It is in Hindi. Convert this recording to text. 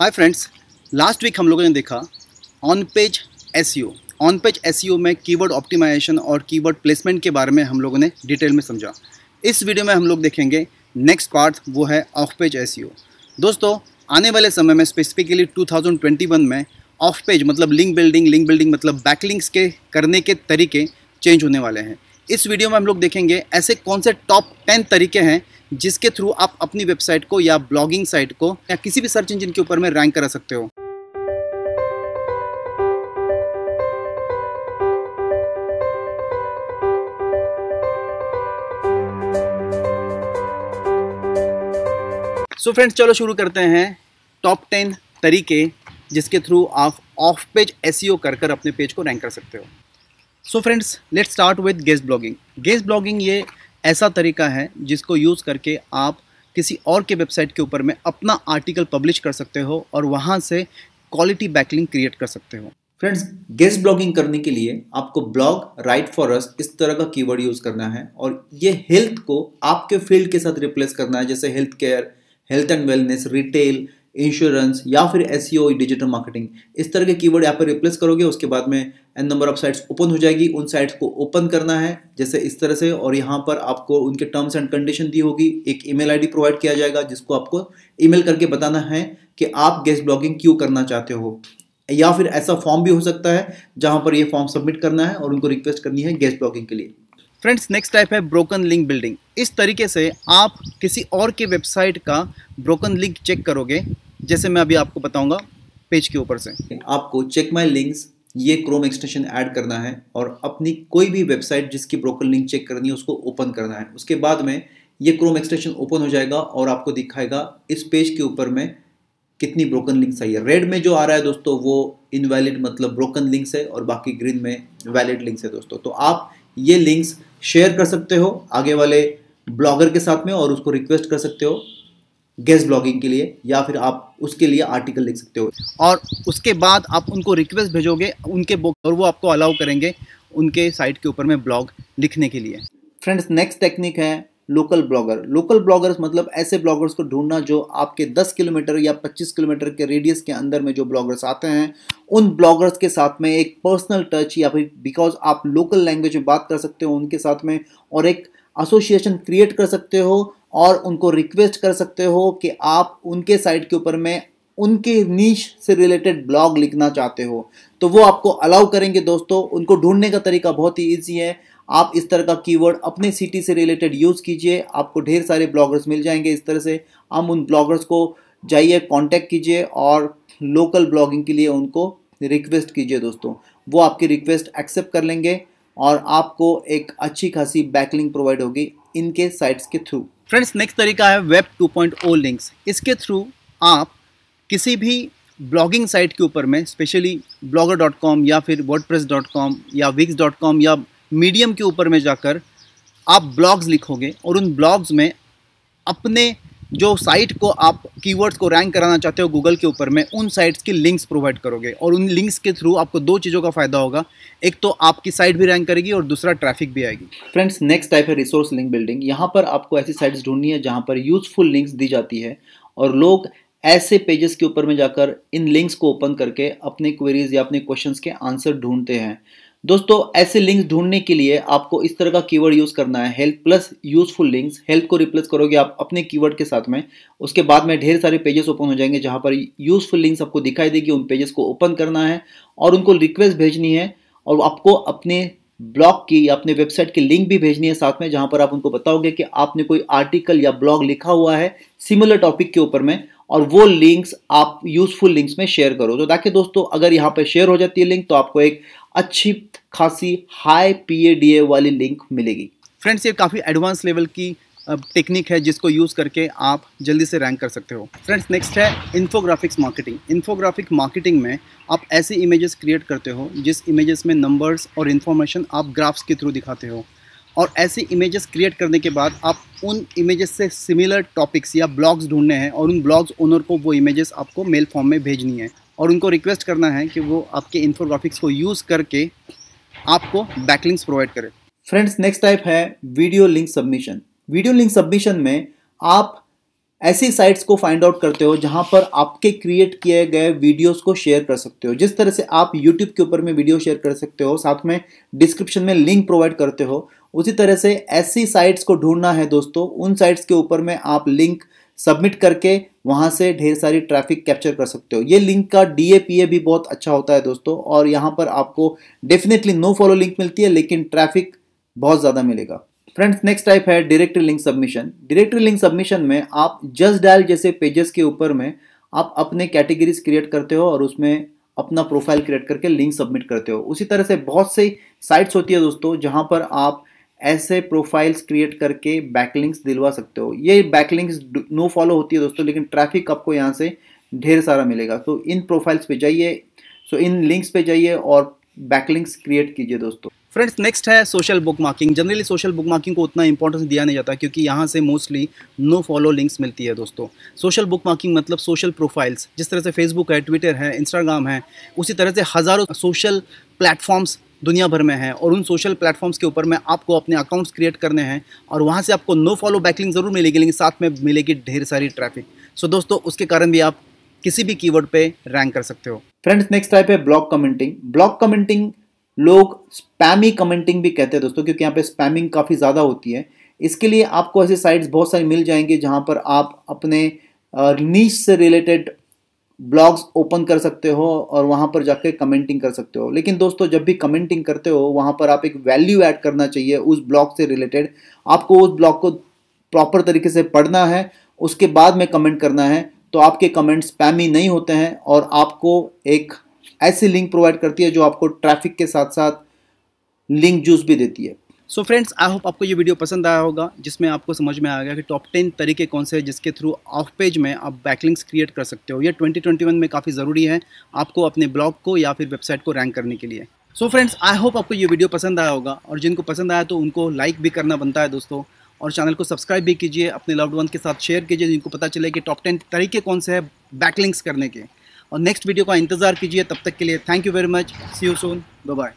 हाय फ्रेंड्स लास्ट वीक हम लोगों ने देखा on page S on page S में कीवर्ड ऑप्टिमाइजेशन और कीवर्ड प्लेसमेंट के बारे में हम लोगों ने डिटेल में समझा। इस वीडियो में हम लोग देखेंगे नेक्स्ट पार्ट वो है ऑफ़ पेज एस दोस्तों, आने वाले समय में स्पेसिफिकली 2021 में ऑफ़ पेज मतलब लिंक बिल्डिंग लिंक बिल्डिंग मतलब बैकलिंक्स के करने के तरीके चेंज होने वाले हैं। इस वीडियो में हम लोग देखेंगे ऐसे कौन से टॉप टेन तरीके हैं जिसके थ्रू आप अपनी वेबसाइट को या ब्लॉगिंग साइट को या किसी भी सर्च इंजन के ऊपर में रैंक करा सकते हो। सो so फ्रेंड्स चलो शुरू करते हैं टॉप टेन तरीके जिसके थ्रू आप ऑफ़ पेज एस कर कर अपने पेज को रैंक कर सकते हो। So friends let's start with guest blogging guest blogging ये ऐसा तरीका है जिसको यूज़ करके आप किसी और के वेबसाइट के ऊपर में अपना आर्टिकल पब्लिश कर सकते हो और वहाँ से क्वालिटी बैकलिंग क्रिएट कर सकते हो। फ्रेंड्स, गेस्ट ब्लॉगिंग करने के लिए आपको ब्लॉग, राइट फॉर अस, इस तरह का कीवर्ड यूज़ करना है और ये हेल्थ को आपके फ़ील्ड के साथ रिप्लेस करना है, जैसे health care, health and wellness, retail insurance या फिर एस डिजिटल मार्केटिंग इस तरह के कीवर्ड यहाँ पर रिप्लेस करोगे, उसके बाद में N number of sites open हो जाएगी। उन साइट्स को ओपन करना है, जैसे इस तरह से, और यहाँ पर आपको उनके टर्म्स एंड कंडीशन दी होगी। एक ईमेल आईडी प्रोवाइड किया जाएगा, जिसको आपको ईमेल करके बताना है कि आप गेस्ट ब्लॉगिंग क्यों करना चाहते हो। या फिर ऐसा फॉर्म भी हो सकता है, जहाँ पर ये फॉर्म सबमिट करना है और उनको रिक्वेस्ट करनी है गेस्ट ब्लॉगिंग के लिए। फ्रेंड्स नेक्स्ट टाइप है ब्रोकन लिंक बिल्डिंग इस तरीके से आप किसी और के वेबसाइट का ब्रोकन लिंक चेक करोगे, जैसे मैं अभी आपको बताऊँगा पेज के ऊपर से। आपको चेक माई लिंक्स ये क्रोम एक्सटेंशन ऐड करना है और अपनी कोई भी वेबसाइट जिसकी ब्रोकन लिंक चेक करनी है, उसको ओपन करना है। उसके बाद में ये क्रोम एक्सटेंशन ओपन हो जाएगा और आपको दिखाएगा इस पेज के ऊपर में कितनी ब्रोकन लिंक्स आई है। रेड में जो आ रहा है दोस्तों, वो इनवैलिड मतलब ब्रोकन लिंक्स है और बाकी ग्रीन में वैलिड लिंक्स है दोस्तों। तो आप ये लिंक्स शेयर कर सकते हो आगे वाले ब्लॉगर के साथ में और उसको रिक्वेस्ट कर सकते हो गेस्ट ब्लॉगिंग के लिए या फिर आप उसके लिए आर्टिकल लिख सकते हो। और उसके बाद आप उनको रिक्वेस्ट भेजोगे, उनके बुक और वो आपको अलाउ करेंगे उनके साइट के ऊपर में ब्लॉग लिखने के लिए। फ्रेंड्स नेक्स्ट टेक्निक है लोकल ब्लॉगर लोकल ब्लॉगर्स मतलब ऐसे ब्लॉगर्स को ढूंढना जो आपके 10 किलोमीटर या 25 किलोमीटर के रेडियस के अंदर में जो ब्लॉगर्स आते हैं, उन ब्लॉगर्स के साथ में एक पर्सनल टच या फिर बिकॉज़ आप लोकल लैंग्वेज में बात कर सकते हो उनके साथ में और एक एसोसिएशन क्रिएट कर सकते हो और उनको रिक्वेस्ट कर सकते हो कि आप उनके साइट के ऊपर में उनके नीच से रिलेटेड ब्लॉग लिखना चाहते हो। तो वो आपको अलाउ करेंगे दोस्तों। उनको ढूँढने का तरीका बहुत ही ईजी है। आप इस तरह का कीवर्ड अपने सिटी से रिलेटेड यूज़ कीजिए, आपको ढेर सारे ब्लॉगर्स मिल जाएँगे इस तरह से। हम उन ब्लॉगर्स को जाइए कांटेक्ट कीजिए और लोकल ब्लॉगिंग के लिए उनको रिक्वेस्ट कीजिए दोस्तों। वो आपकी रिक्वेस्ट एक्सेप्ट कर लेंगे और आपको एक अच्छी खासी बैकलिंग प्रोवाइड होगी इनके साइट्स के थ्रू फ्रेंड्स नेक्स्ट तरीका है वेब 2.0 लिंक्स इसके थ्रू आप किसी भी ब्लॉगिंग साइट के ऊपर में स्पेशली ब्लॉगर डॉट कॉम या फिर वर्ड या विक्स डॉट कॉम या मीडियम के ऊपर में जाकर आप ब्लॉग्स लिखोगे और उन ब्लॉग्स में अपने जो साइट को आप कीवर्ड्स को रैंक कराना चाहते हो गूगल के ऊपर में, उन साइट्स की लिंक्स प्रोवाइड करोगे और उन लिंक्स के थ्रू आपको दो चीज़ों का फ़ायदा होगा। एक तो आपकी साइट भी रैंक करेगी और दूसरा ट्रैफ़िक भी आएगी। फ्रेंड्स नेक्स्ट टाइप है रिसोर्स लिंक बिल्डिंग यहाँ पर आपको ऐसी साइट्स ढूंढनी है जहाँ पर यूजफुल लिंक्स दी जाती है और लोग ऐसे पेजेस के ऊपर में जाकर इन लिंक्स को ओपन करके अपने क्वेरीज या अपने क्वेश्चंस के आंसर ढूंढते हैं। दोस्तों, ऐसे लिंक्स ढूँढने के लिए आपको इस तरह का कीवर्ड यूज़ करना है। Help plus useful links help को रिप्लेस करोगे आप अपने कीवर्ड के साथ में। उसके बाद में ढेर सारे पेजेस ओपन हो जाएँगे जहाँ पर यूजफुल लिंक्स आपको दिखाई देगी। उन पेजेस को ओपन करना है और उनको रिक्वेस्ट भेजनी है और आपको अपने ब्लॉग की या अपने वेबसाइट की लिंक भी भेजनी है साथ में, जहाँ पर आप उनको बताओगे कि आपने कोई आर्टिकल या ब्लॉग लिखा हुआ है सिमिलर टॉपिक के ऊपर में और वो लिंक्स आप यूजफुल लिंक्स में शेयर करो। तो ताकि दोस्तों, अगर यहाँ पर शेयर हो जाती है लिंक तो आपको एक अच्छी खासी हाई पी वाली लिंक मिलेगी। फ्रेंड्स ये काफ़ी एडवांस लेवल की टेक्निक है जिसको यूज़ करके आप जल्दी से रैंक कर सकते हो। फ्रेंड्स नेक्स्ट है इन्फोग्राफिक्स मार्केटिंग इन्फोग्राफिक मार्केटिंग में आप ऐसे इमेजेस क्रिएट करते हो जिस इमेजेस में नंबर्स और इन्फॉर्मेशन आप ग्राफ्स के थ्रू दिखाते हो। और ऐसे इमेजेस क्रिएट करने के बाद आप उन इमेजेस से सिमिलर टॉपिक्स या ब्लॉग्स ढूँढने हैं और उन ब्लॉग्स ओनर को वो इमेजेस आपको मेल फॉर्म में भेजनी है। और उनको रिक्वेस्ट करना है कि वो आपके इन्फोग्राफिक्स को यूज़ करके आपको बैकलिंक्स प्रोवाइड करें। फ्रेंड्स नेक्स्ट टाइप है video link submission video link submission में आप ऐसी साइट्स को फाइंड आउट करते हो जहाँ पर आपके क्रिएट किए गए वीडियोस को शेयर कर सकते हो। जिस तरह से आप यूट्यूब के ऊपर में वीडियो शेयर कर सकते हो, साथ में डिस्क्रिप्शन में लिंक प्रोवाइड करते हो, उसी तरह से ऐसी साइट्स को ढूंढना है दोस्तों, उन साइट्स के ऊपर में आप लिंक सबमिट करके वहाँ से ढेर सारी ट्रैफ़िक कैप्चर कर सकते हो। ये लिंक का डीएपीए भी बहुत अच्छा होता है दोस्तों, और यहाँ पर आपको डेफिनेटली नो फॉलो लिंक मिलती है, लेकिन ट्रैफ़िक बहुत ज़्यादा मिलेगा। फ्रेंड्स नेक्स्ट टाइप है directory link submission directory link submission में आप जस्ट डायल जैसे पेजेस के ऊपर में आप अपने कैटेगरीज क्रिएट करते हो और उसमें अपना प्रोफ़ाइल क्रिएट करके लिंक सबमिट करते हो। उसी तरह से बहुत सी साइट्स होती है दोस्तों, जहाँ पर आप ऐसे प्रोफाइल्स क्रिएट करके बैकलिंक्स दिलवा सकते हो। ये बैकलिंक्स नो फॉलो होती है दोस्तों, लेकिन ट्रैफ़िक आपको यहाँ से ढेर सारा मिलेगा। तो इन प्रोफाइल्स पे जाइए सो इन लिंक्स पे जाइए और बैकलिंक्स क्रिएट कीजिए दोस्तों। फ्रेंड्स नेक्स्ट है social bookmarking generally social bookmarking को उतना इंपॉर्टेंस दिया नहीं जाता क्योंकि यहाँ से मोस्टली नो फॉलो लिंक्स मिलती है दोस्तों। सोशल बुक मार्किंग मतलब सोशल प्रोफाइल्स जिस तरह से फेसबुक है ट्विटर है इंस्टाग्राम है, उसी तरह से हज़ारों सोशल प्लेटफॉर्म्स दुनिया भर में है और उन सोशल प्लेटफॉर्म्स के ऊपर में आपको अपने अकाउंट्स क्रिएट करने हैं और वहाँ से आपको नो फॉलो बैकलिंग ज़रूर मिलेगी, लेकिन साथ में मिलेगी ढेर सारी ट्रैफ़िक सो दोस्तों, उसके कारण भी आप किसी भी कीवर्ड पे रैंक कर सकते हो. फ्रेंड्स नेक्स्ट टाइप है ब्लॉक कमेंटिंग ब्लॉक कमेंटिंग लोग स्पैमी कमेंटिंग भी कहते हैं दोस्तों, क्योंकि यहाँ पे स्पैमिंग काफ़ी ज़्यादा होती है. इसके लिए आपको ऐसे साइट्स बहुत सारी मिल जाएँगे जहाँ पर आप अपने नीच से रिलेटेड ब्लॉग्स ओपन कर सकते हो और वहाँ पर जाकर कमेंटिंग कर सकते हो। लेकिन दोस्तों, जब भी कमेंटिंग करते हो, वहाँ पर आप एक वैल्यू ऐड करना चाहिए उस ब्लॉग से रिलेटेड आपको उस ब्लॉग को प्रॉपर तरीके से पढ़ना है, उसके बाद में कमेंट करना है तो आपके कमेंट स्पैमी नहीं होते हैं और आपको एक ऐसी लिंक प्रोवाइड करती है जो आपको ट्रैफ़िक के साथ साथ लिंक जूस भी देती है। सो फ्रेंड्स आई होप आपको ये वीडियो पसंद आया होगा, जिसमें आपको समझ में आ गया कि टॉप टेन तरीके कौन से हैं जिसके थ्रू ऑफ़ पेज में आप बैकलिंक्स क्रिएट कर सकते हो। ये 2021 में काफ़ी ज़रूरी है आपको अपने ब्लॉग को या फिर वेबसाइट को रैंक करने के लिए। सो फ्रेंड्स आई होप आपको ये वीडियो पसंद आया होगा, और जिनको पसंद आया तो उनको लाइक भी करना बनता है दोस्तों, और चैनल को सब्सक्राइब भी कीजिए, अपने लव्ड वन के साथ शेयर कीजिए, जिनको पता चले कि टॉप टेन तरीके कौन से हैं बैकलिंक्स करने के। और नेक्स्ट वीडियो का इंतज़ार कीजिए, तब तक के लिए thank you very much see you soon bye